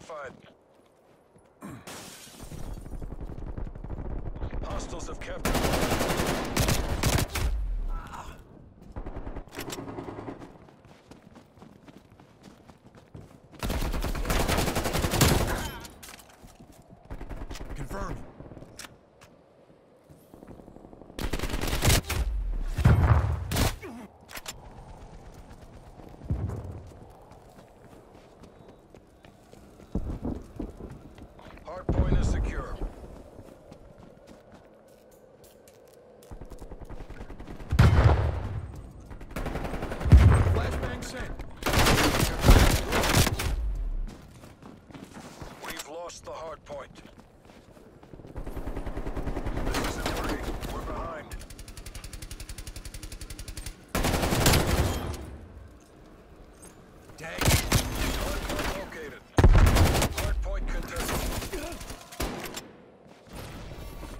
identified. Hostiles have captured. Confirming. Hardpoint is secure. Flashbang sent. We've lost the hardpoint. This isn't working. We're behind. Dang. Hardpoint located. Hardpoint contested.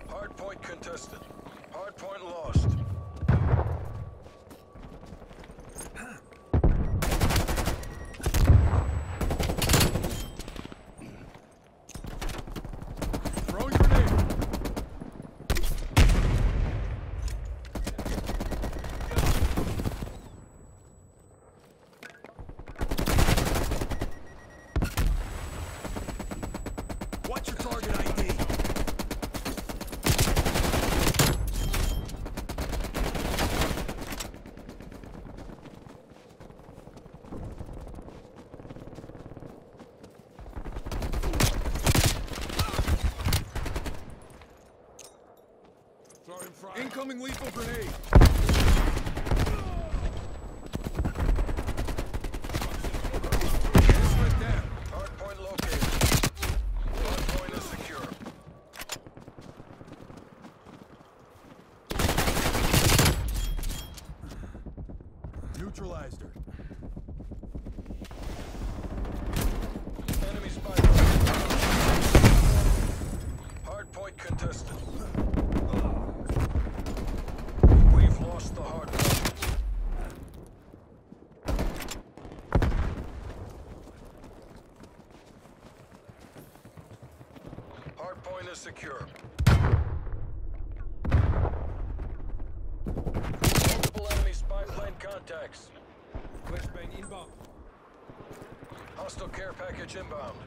Hardpoint contested. Hardpoint lost. Throwing grenade. What's your target ID? Throwing fire. Incoming lethal grenade. Neutralized her. Enemy spy plane. Hardpoint contested. We've lost the hardpoint. Hardpoint is secure. Multiple enemy spy plane contacts. Flashbang inbound. Hostile care package inbound.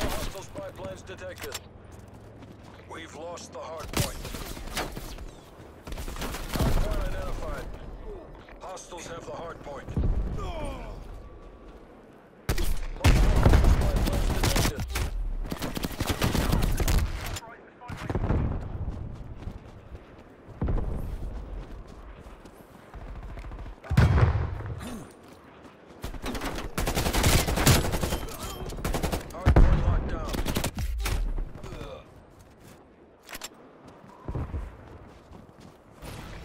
Hostile spy planes detected. We've lost the hard point. Hard point identified. Hostiles have the hard point. Multiple hostile spy planes detected. Hardpoint locked down.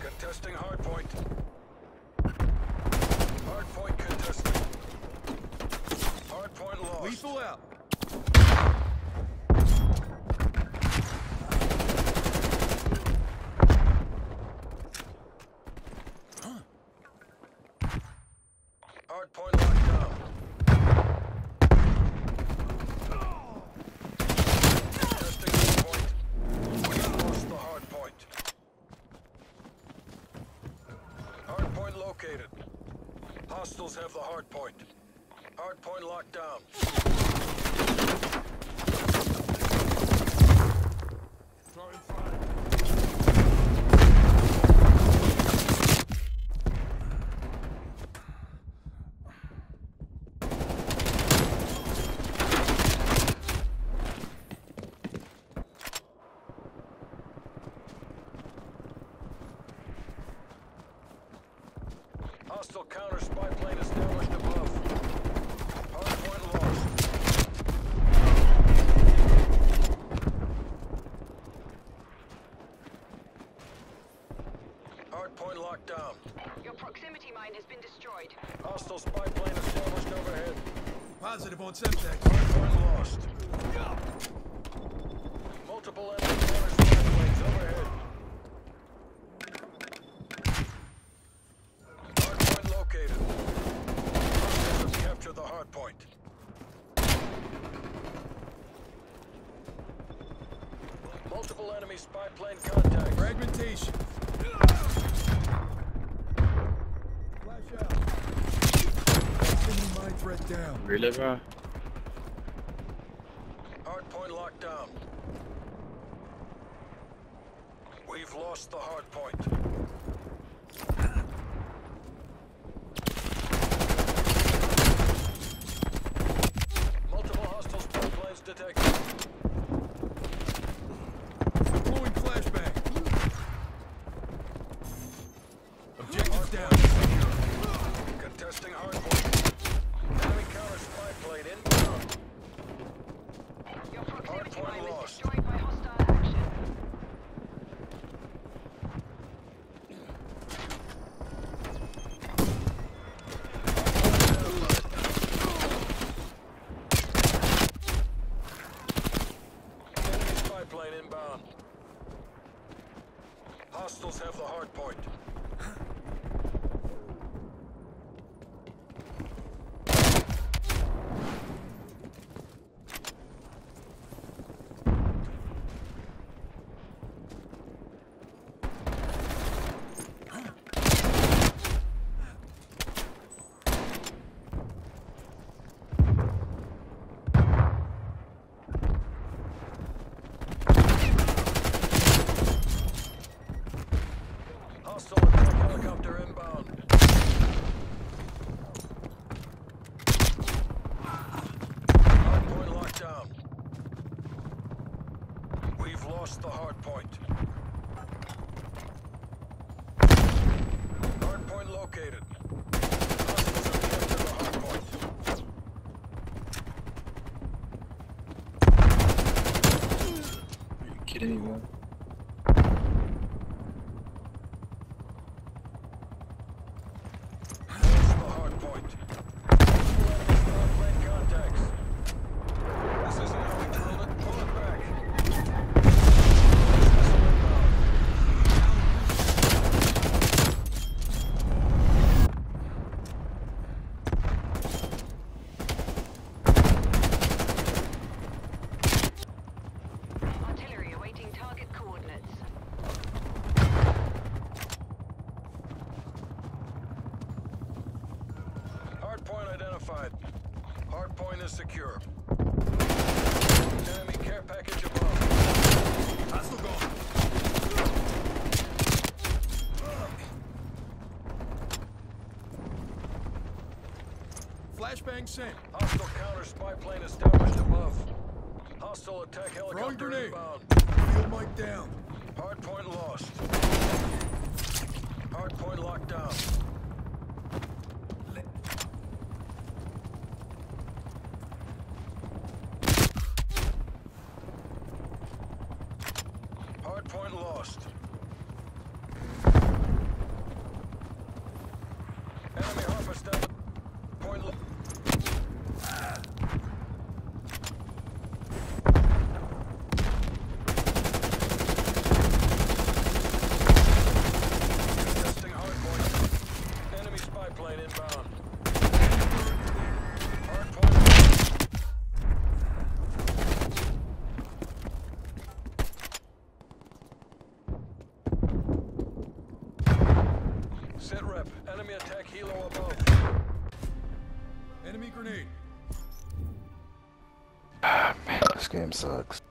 Contesting hardpoint. Hardpoint contested. Hardpoint lost. Lethal out. Hardpoint locked down. Contesting hardpoint. We lost the hardpoint. Hardpoint located. Hostiles have the hardpoint. Hardpoint locked down. Hostile counter spy plane established Point locked down. Your proximity mine has been destroyed. Hostile spy plane established overhead. Positive on Semtex. Hardpoint lost. Yeah. Multiple enemy counter spy planes overhead. Hardpoint located. Hostiles captured the hardpoint. Multiple enemy spy plane contact. Fragmentation. Down. Really, bro? Hard point locked down. We've lost the hard point. Multiple hostile spy planes detected. Deploying flashbang. Objectives down. Contesting hard point. Enemy counter spy plane inbound. Your proximity Hardpoint mine was lost. destroyed by hostile action. Enemy spy plane inbound. Hostiles have the hard point. Hostile attack helicopter inbound. Hardpoint locked down. We've lost the hard point. Located. Hard point. Are you kidding me, bro? Lost the hard point. Multiple enemy spy plane contacts. This isn't how we drilled it. Pull it back. Missile inbound. Artillery awaiting target coordinates. Hard point identified. Hard point is secure. Enemy care package above. Hostile gone. Flashbang sent. Hostile counter spy plane established above. Hostile attack Throwing helicopter grenade. inbound. Field mic down. Hard point lost. Hard point locked down. Hard point lost. Enemy harvest down. Point lo- Contesting hard point. Enemy spy plane inbound. Hard point. Sit rep. Enemy attack helo above. Enemy grenade. Ah, man, this game sucks.